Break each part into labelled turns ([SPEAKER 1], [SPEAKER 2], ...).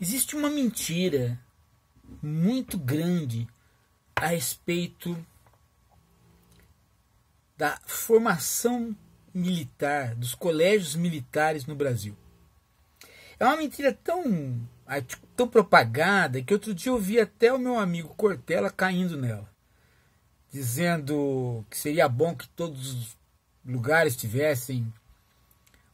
[SPEAKER 1] Existe uma mentira muito grande a respeito da formação militar, dos colégios militares no Brasil. É uma mentira tão, tão propagada que outro dia eu vi até o meu amigo Cortella caindo nela, dizendo que seria bom que todos os lugares tivessem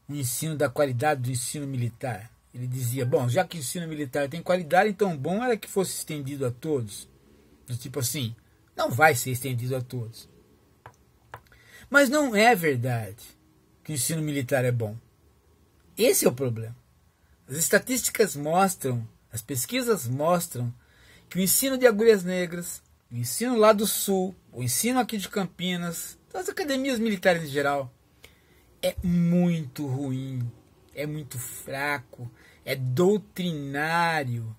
[SPEAKER 1] um ensino da qualidade do ensino militar. Ele dizia: bom, já que o ensino militar tem qualidade, então bom era que fosse estendido a todos. Do tipo assim, não vai ser estendido a todos. Mas não é verdade que o ensino militar é bom. Esse é o problema. As estatísticas mostram, as pesquisas mostram que o ensino de Agulhas Negras, o ensino lá do Sul, o ensino aqui de Campinas, das academias militares em geral, é muito ruim, é muito fraco, é doutrinário,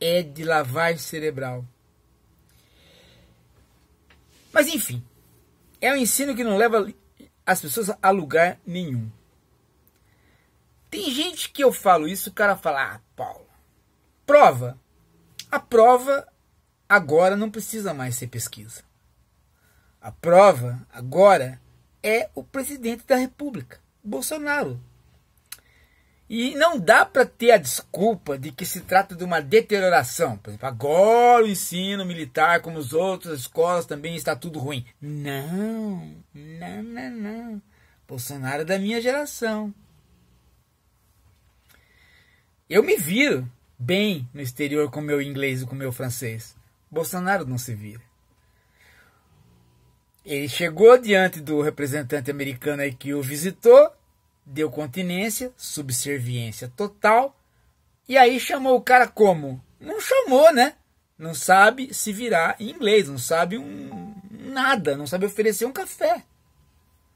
[SPEAKER 1] é de lavagem cerebral. Mas enfim, é um ensino que não leva as pessoas a lugar nenhum. Tem gente que eu falo isso, o cara fala, ah, Paulo, prova. A prova agora não precisa mais ser pesquisa. A prova agora é o presidente da República, Bolsonaro. E não dá para ter a desculpa de que se trata de uma deterioração. Por exemplo, agora o ensino militar, como as outras escolas, também está tudo ruim. Não, não, não, não. Bolsonaro é da minha geração. Eu me viro bem no exterior com meu inglês e com meu francês. Bolsonaro não se vira. Ele chegou diante do representante americano aí que o visitou deu continência, subserviência total, e aí chamou o cara como? Não chamou, né? Não sabe se virar em inglês, não sabe um, nada, não sabe oferecer um café.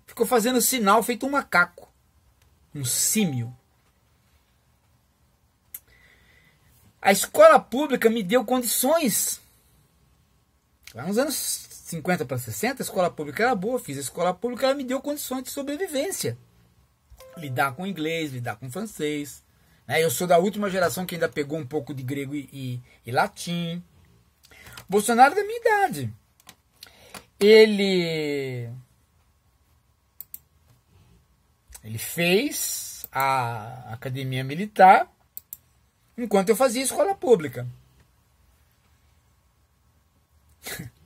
[SPEAKER 1] Ficou fazendo sinal feito um macaco, um símio. A escola pública me deu condições. Lá nos anos 50 para 60, a escola pública era boa, fiz a escola pública, ela me deu condições de sobrevivência lidar com inglês, lidar com francês. Né? Eu sou da última geração que ainda pegou um pouco de grego e, e, e latim. Bolsonaro é da minha idade. Ele. Ele fez a academia militar enquanto eu fazia escola pública.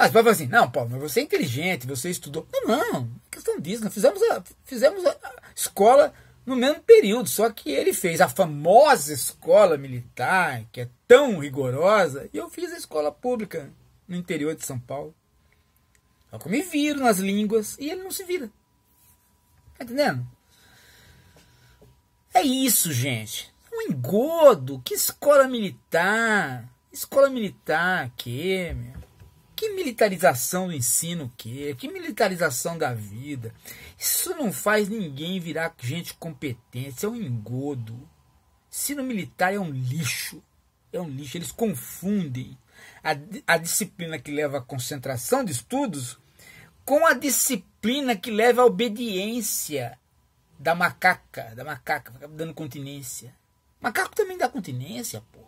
[SPEAKER 1] Ah, você falar assim, não, Paulo, mas você é inteligente, você estudou. Não, não, é questão disso. Nós fizemos a, fizemos a escola no mesmo período, só que ele fez a famosa escola militar, que é tão rigorosa, e eu fiz a escola pública no interior de São Paulo. Só que eu me viro nas línguas e ele não se vira. Tá entendendo? É isso, gente. É um engodo. Que escola militar? Escola militar, que, meu? Que militarização do ensino que Que militarização da vida? Isso não faz ninguém virar gente competente, é um engodo. Ensino militar é um lixo. É um lixo. Eles confundem a, a disciplina que leva à concentração de estudos com a disciplina que leva à obediência da macaca, da macaca, dando continência. Macaco também dá continência, pô.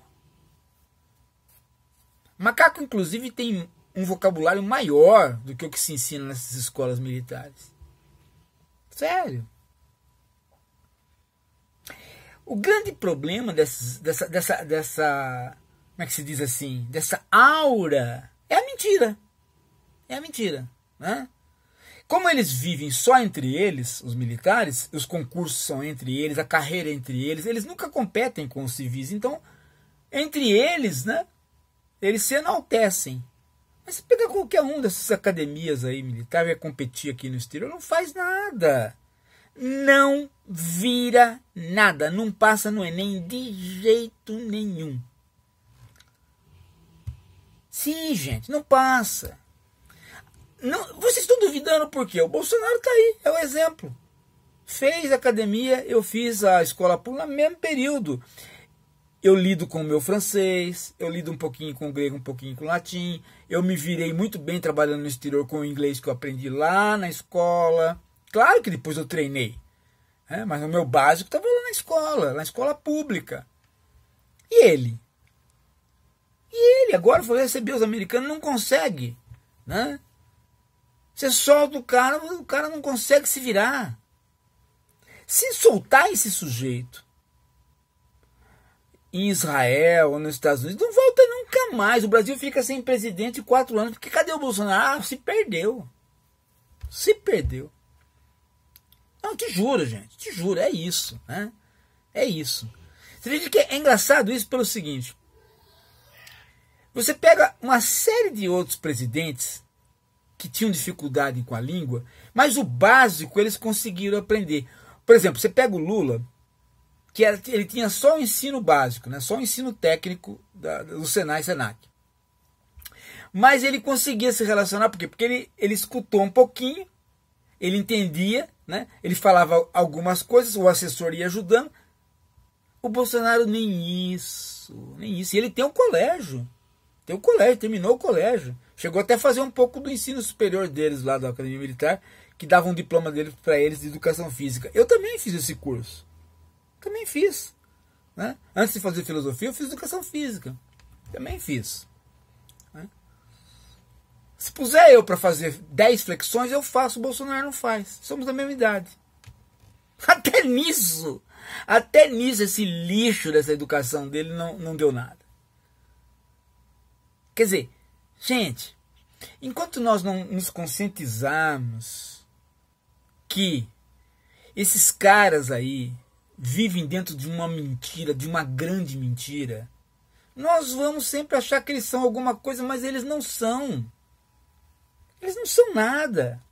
[SPEAKER 1] Macaco, inclusive, tem um vocabulário maior do que o que se ensina nessas escolas militares. Sério. O grande problema dessas, dessa, dessa, dessa. Como é que se diz assim? Dessa aura é a mentira. É a mentira. Né? Como eles vivem só entre eles, os militares, os concursos são entre eles, a carreira é entre eles, eles nunca competem com os civis. Então, entre eles, né, eles se enaltecem. Mas você pega qualquer um dessas academias aí militar e competir aqui no exterior, não faz nada. Não vira nada. Não passa no Enem de jeito nenhum. Sim, gente, não passa. Não, vocês estão duvidando por quê? O Bolsonaro está aí, é o exemplo. Fez academia, eu fiz a escola pública no mesmo período eu lido com o meu francês, eu lido um pouquinho com o grego, um pouquinho com o latim. Eu me virei muito bem trabalhando no exterior com o inglês que eu aprendi lá na escola. Claro que depois eu treinei. É, mas o meu básico estava lá na escola, na escola pública. E ele? E ele agora foi receber os americanos, não consegue. Né? Você solta o cara, o cara não consegue se virar. Se soltar esse sujeito em Israel ou nos Estados Unidos, não nunca mais. O Brasil fica sem presidente quatro anos. Porque cadê o Bolsonaro? Ah, se perdeu. Se perdeu. Não, te juro, gente. Te juro, é isso. Né? É isso. Você veja que é engraçado isso pelo seguinte. Você pega uma série de outros presidentes que tinham dificuldade com a língua, mas o básico eles conseguiram aprender. Por exemplo, você pega o Lula, que ele tinha só o ensino básico, né? só o ensino técnico da, do Senai Senac. Mas ele conseguia se relacionar, por quê? Porque ele, ele escutou um pouquinho, ele entendia, né? ele falava algumas coisas, o assessor ia ajudando. O Bolsonaro nem isso, nem isso. E ele tem um colégio, tem um colégio, terminou o colégio. Chegou até a fazer um pouco do ensino superior deles lá da Academia Militar, que dava um diploma dele para eles de educação física. Eu também fiz esse curso. Também fiz. Né? Antes de fazer filosofia, eu fiz educação física. Também fiz. Né? Se puser eu para fazer 10 flexões, eu faço, o Bolsonaro não faz. Somos da mesma idade. Até nisso, até nisso, esse lixo dessa educação dele não, não deu nada. Quer dizer, gente, enquanto nós não nos conscientizarmos que esses caras aí vivem dentro de uma mentira, de uma grande mentira, nós vamos sempre achar que eles são alguma coisa, mas eles não são. Eles não são nada.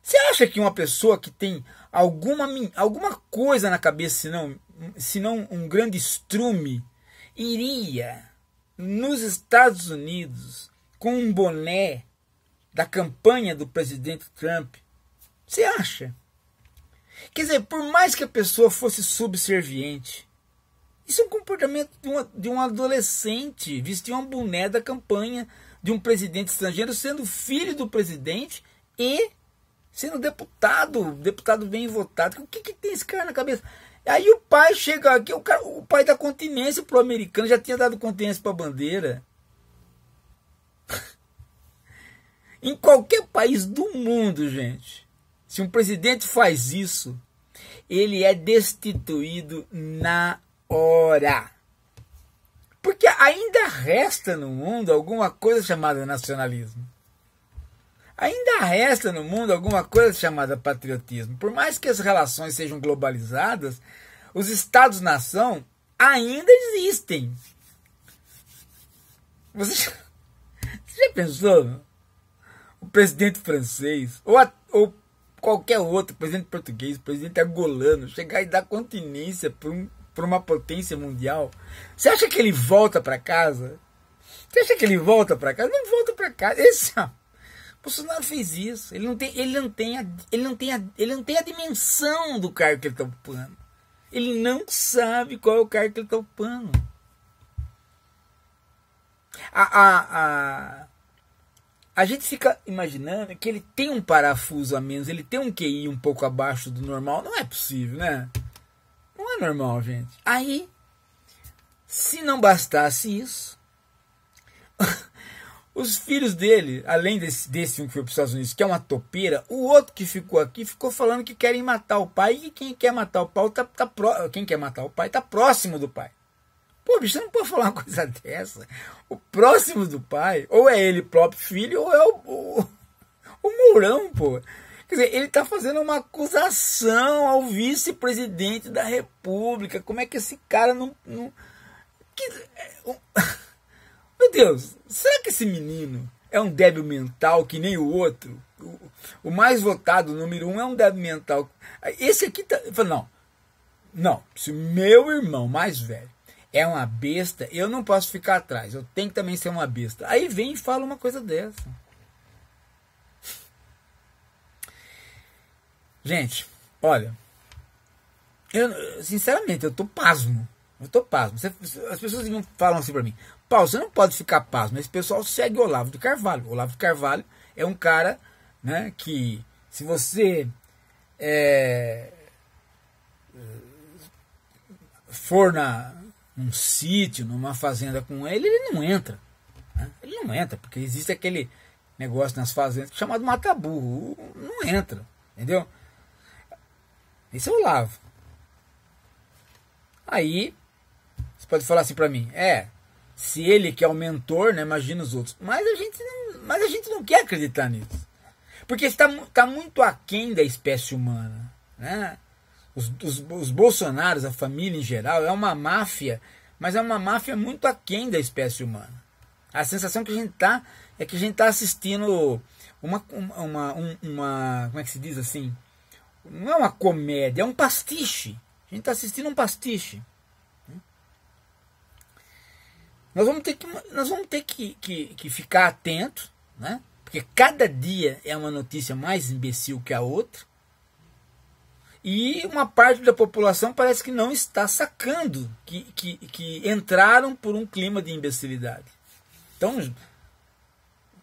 [SPEAKER 1] Você acha que uma pessoa que tem alguma, alguma coisa na cabeça, senão, senão um grande estrume, iria nos Estados Unidos com um boné da campanha do presidente Trump? Você acha? Quer dizer, por mais que a pessoa fosse subserviente, isso é um comportamento de, uma, de um adolescente vestir uma boné da campanha de um presidente estrangeiro, sendo filho do presidente e sendo deputado, deputado bem votado. O que, que tem esse cara na cabeça? Aí o pai chega aqui, o, cara, o pai da continência pro americano, já tinha dado continência para a bandeira. em qualquer país do mundo, gente, se um presidente faz isso, ele é destituído na hora. Porque ainda resta no mundo alguma coisa chamada nacionalismo. Ainda resta no mundo alguma coisa chamada patriotismo. Por mais que as relações sejam globalizadas, os Estados-nação ainda existem. Você já, você já pensou? O presidente francês, ou, a, ou qualquer outro, presidente português, presidente angolano, chegar e dar continência para um, uma potência mundial, você acha que ele volta para casa? Você acha que ele volta para casa? Não volta para casa. Esse, ó, Bolsonaro fez isso. Ele não tem, ele não tem, a, ele não tem, a, ele não tem a dimensão do cargo que ele está ocupando. Ele não sabe qual é o cargo que ele está ocupando. A, a, a, a gente fica imaginando que ele tem um parafuso a menos, ele tem um QI um pouco abaixo do normal. Não é possível, né? Não é normal, gente. Aí, se não bastasse isso, os filhos dele, além desse, desse um que foi para os Estados Unidos, que é uma topeira, o outro que ficou aqui ficou falando que querem matar o pai e quem quer matar o pai tá, tá pró, quem quer matar o pai tá próximo do pai. Pô, bicho, você não pode falar uma coisa dessa. O próximo do pai, ou é ele próprio filho, ou é o, o, o Mourão, pô. Quer dizer, ele está fazendo uma acusação ao vice-presidente da República. Como é que esse cara não. não que, um, meu Deus, será que esse menino é um débil mental que nem o outro? O, o mais votado, número um, é um débil mental. Esse aqui tá. Não. Não. Se meu irmão mais velho é uma besta, eu não posso ficar atrás. Eu tenho que também ser uma besta. Aí vem e fala uma coisa dessa. Gente, olha, eu sinceramente eu tô pasmo. Eu tô pasmo. As pessoas falam assim para mim: Paulo, você não pode ficar pasmo. Esse pessoal segue Olavo de Carvalho. Olavo de Carvalho é um cara né, que, se você é, for na, num sítio, numa fazenda com ele, ele não entra. Né? Ele não entra, porque existe aquele negócio nas fazendas chamado mata-burro. Não entra, entendeu? Isso eu lavo. Aí, você pode falar assim para mim, é, se ele que é o mentor, né, imagina os outros. Mas a gente não, mas a gente não quer acreditar nisso. Porque está tá muito aquém da espécie humana. Né? Os, os, os Bolsonaros, a família em geral, é uma máfia, mas é uma máfia muito aquém da espécie humana. A sensação que a gente tá é que a gente está assistindo uma, uma, uma, uma, Como é que se diz assim? Não é uma comédia, é um pastiche. A gente está assistindo um pastiche. Nós vamos ter que, nós vamos ter que, que, que ficar atentos, né? porque cada dia é uma notícia mais imbecil que a outra. E uma parte da população parece que não está sacando que, que, que entraram por um clima de imbecilidade. Então,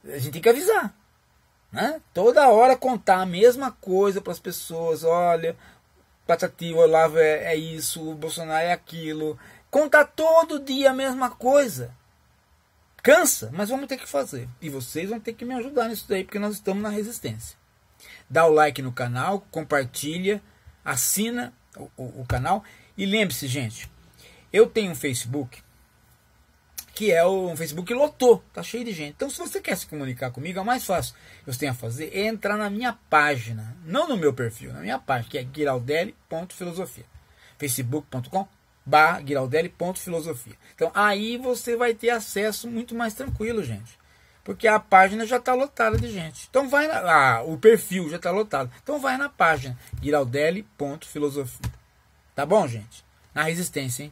[SPEAKER 1] a gente tem que avisar. Né? Toda hora contar a mesma coisa para as pessoas. Olha, Patati, o Olavo é, é isso, o Bolsonaro é aquilo. Contar todo dia a mesma coisa. Cansa, mas vamos ter que fazer. E vocês vão ter que me ajudar nisso daí, porque nós estamos na resistência. Dá o like no canal, compartilha, assina o, o, o canal. E lembre-se, gente, eu tenho um Facebook que é o Facebook lotou, tá cheio de gente. Então, se você quer se comunicar comigo, é mais fácil você tem a fazer é entrar na minha página, não no meu perfil, na minha página, que é giraldelli.filosofia. facebook.com barra giraldelli.filosofia. Então, aí você vai ter acesso muito mais tranquilo, gente. Porque a página já está lotada de gente. Então vai na, ah, o perfil já está lotado. Então vai na página giraldelli.filosofia. Tá bom, gente? Na resistência, hein?